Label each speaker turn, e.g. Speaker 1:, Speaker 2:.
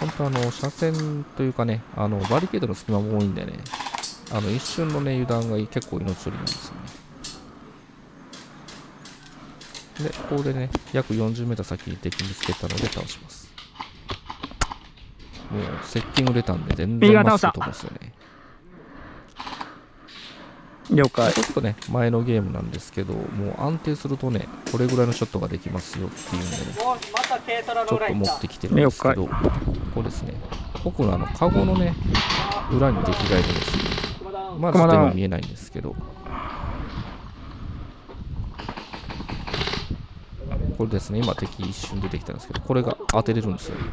Speaker 1: 本当あの、車線というかね、あの、バリケードの隙間も多いんでね、あの、一瞬のね、油断が結構命取りなんですよね。で、ここでね、約 40m 先に敵見つけたので倒します。もう、セッティング出たんで全然まっすぐ飛ぶんですよね。
Speaker 2: 了解
Speaker 1: ちょっとね、前のゲームなんですけど、もう安定するとね、これぐらいのショットができますよっていうんでね、ちょっと持
Speaker 3: っ
Speaker 1: てきてるんですけど、ですね、奥のあの、カゴのね、裏に敵がいるんですよ。まあ、ちょっと今見えないんですけど、これですね、今敵一瞬出てきたんですけど、これが当てれるんですよね。